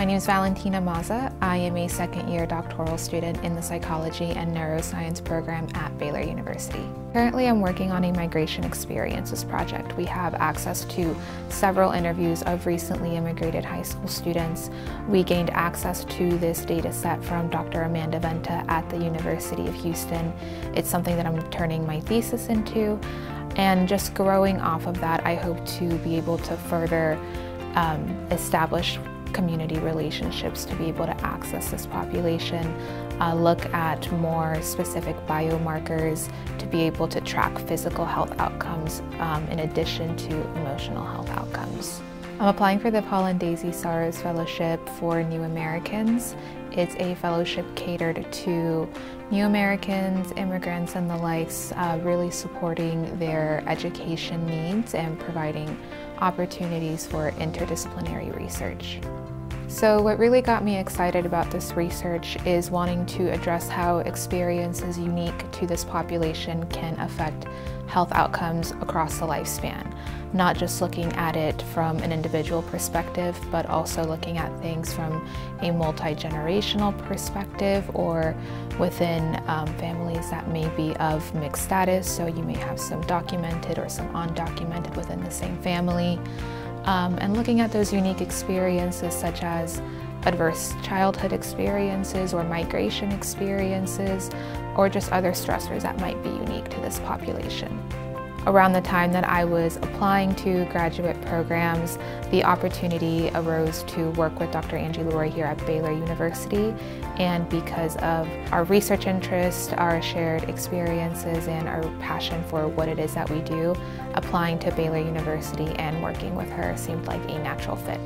My name is Valentina Maza. I am a second year doctoral student in the Psychology and Neuroscience program at Baylor University. Currently I'm working on a migration experiences project. We have access to several interviews of recently immigrated high school students. We gained access to this data set from Dr. Amanda Venta at the University of Houston. It's something that I'm turning my thesis into and just growing off of that I hope to be able to further um, establish community relationships to be able to access this population, uh, look at more specific biomarkers to be able to track physical health outcomes um, in addition to emotional health outcomes. I'm applying for the Paul and Daisy Soros Fellowship for New Americans. It's a fellowship catered to new Americans, immigrants, and the likes, uh, really supporting their education needs and providing opportunities for interdisciplinary research. So what really got me excited about this research is wanting to address how experiences unique to this population can affect health outcomes across the lifespan. Not just looking at it from an individual perspective, but also looking at things from a multi-generational perspective or within um, families that may be of mixed status. So you may have some documented or some undocumented within the same family um, and looking at those unique experiences such as adverse childhood experiences or migration experiences or just other stressors that might be unique to this population around the time that I was applying to graduate programs, the opportunity arose to work with Dr. Angie LeRoy here at Baylor University. And because of our research interest, our shared experiences, and our passion for what it is that we do, applying to Baylor University and working with her seemed like a natural fit.